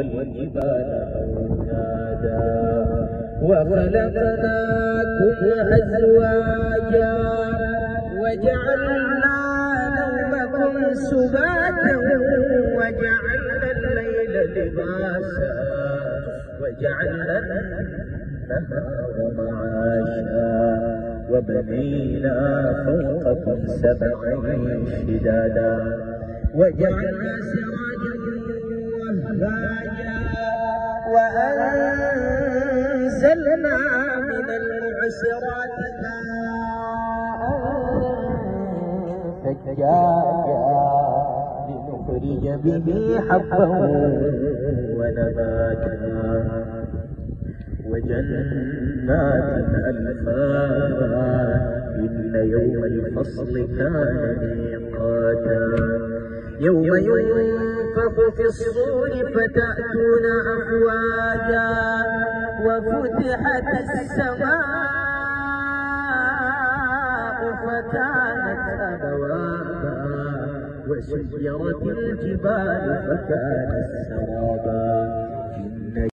والجبال أوتادا وخلقناكم أزواجا وجعلنا نومكم سباتا وجعلنا الليل لباسا وجعلنا النهار معاشا وبنينا فوقكم سبعا شدادا وجعلنا سراجا وأنزلنا من المعصرات ماء ثجاجا لنخرج به حبا ونباتا وجنات ألفافا إن يوم الفصل كان ميقاتا. يوم ينفخ في الصور فتأتون أفواجا وفتحت السماء فكانت أبوابا وسيرت الجبال فكانت سرابا.